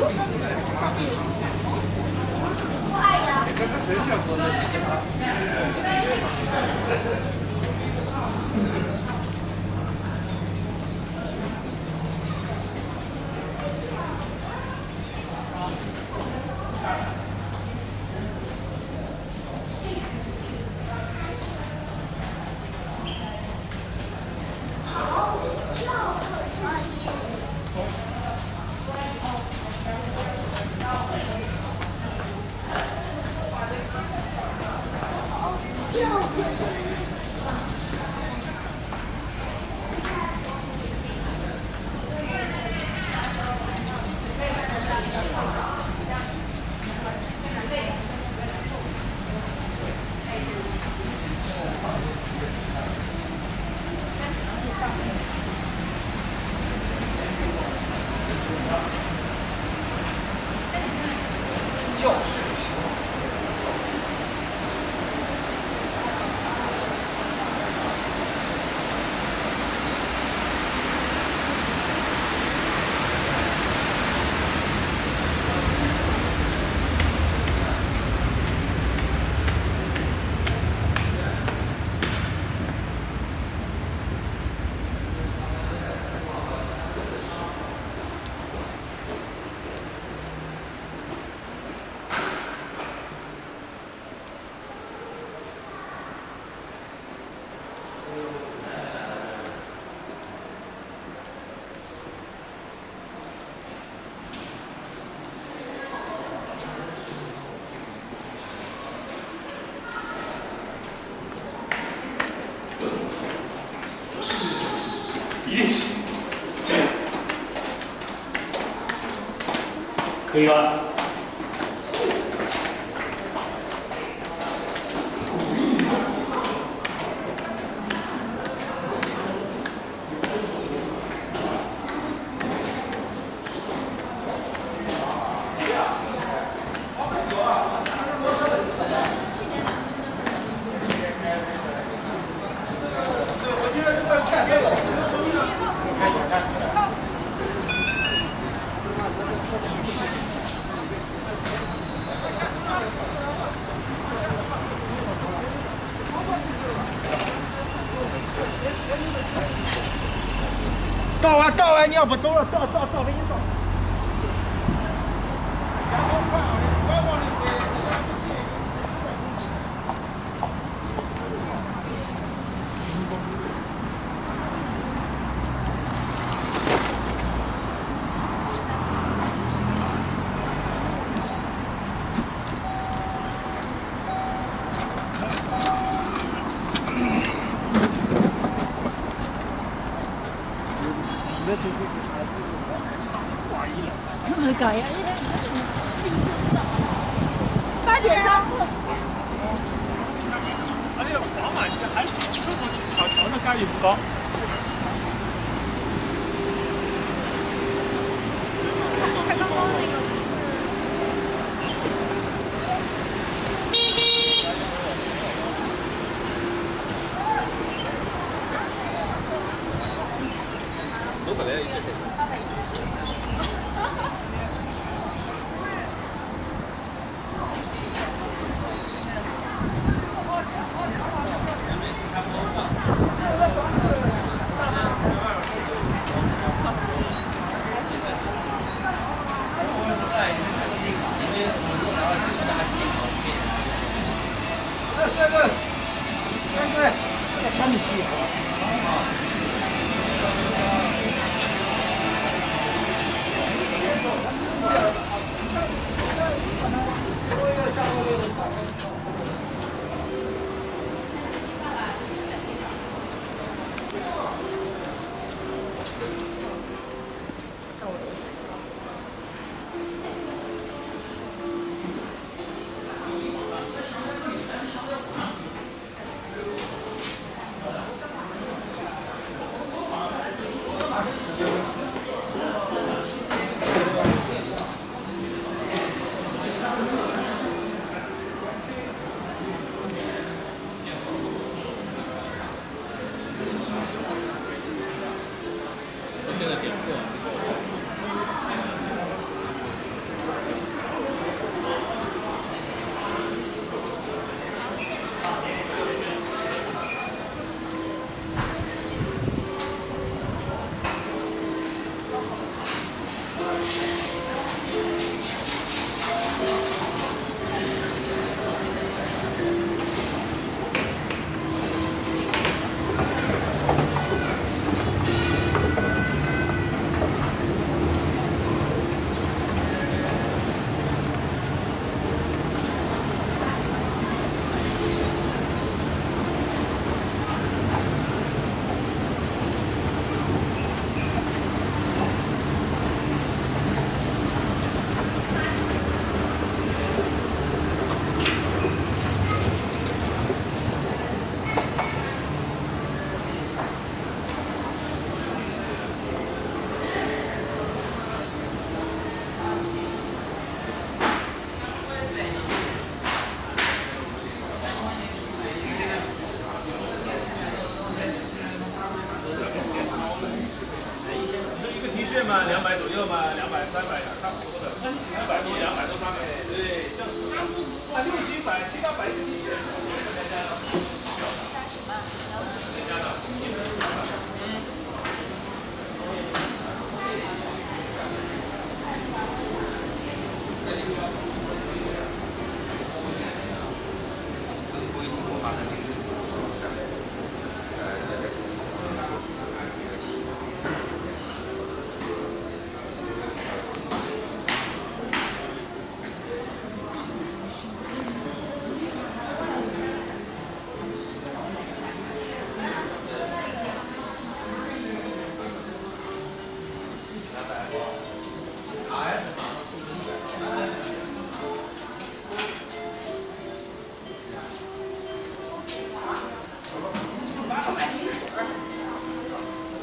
怖いよ。可以吧？你要不走了，到到到给你到。搞呀！八点三而且宝马其实还行，这种小条的概率不高。我本来一直。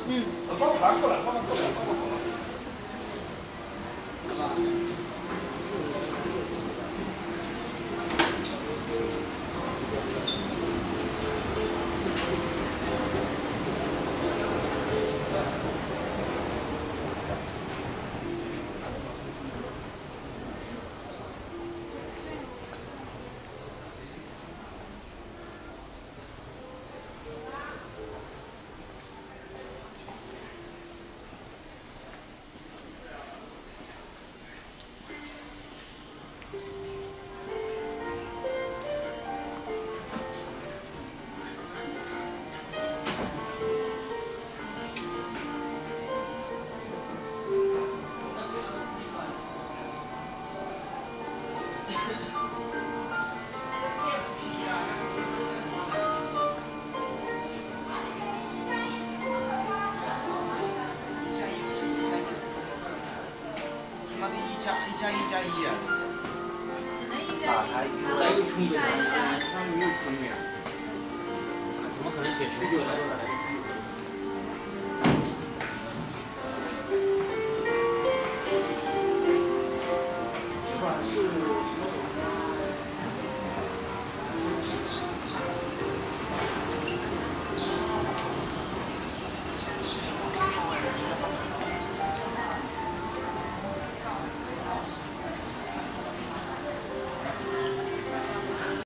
他的一加一啊，只能一加一，再有充电，看一下。他没有充电，怎么可能写十九的？